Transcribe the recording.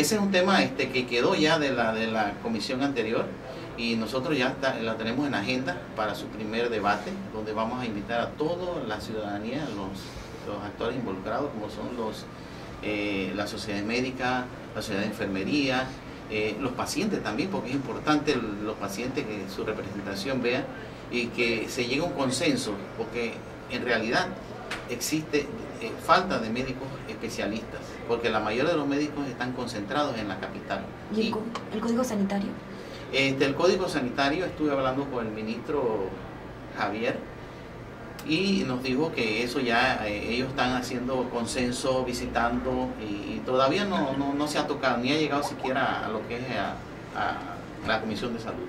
ese es un tema este, que quedó ya de la, de la comisión anterior y nosotros ya la tenemos en agenda para su primer debate, donde vamos a invitar a toda la ciudadanía, los, los actores involucrados, como son los, eh, la sociedad médica, la sociedad de enfermería, eh, los pacientes también, porque es importante los pacientes que su representación vea y que se llegue a un consenso, porque en realidad existe eh, falta de médicos especialistas, porque la mayoría de los médicos están concentrados en la capital. ¿Y el, código sanitario? Este, el código sanitario, estuve hablando con el ministro Javier y nos dijo que eso ya eh, ellos están haciendo consenso, visitando y, todavía no, no, no, se ha tocado ni ha llegado siquiera a lo que es a la Comisión de Salud.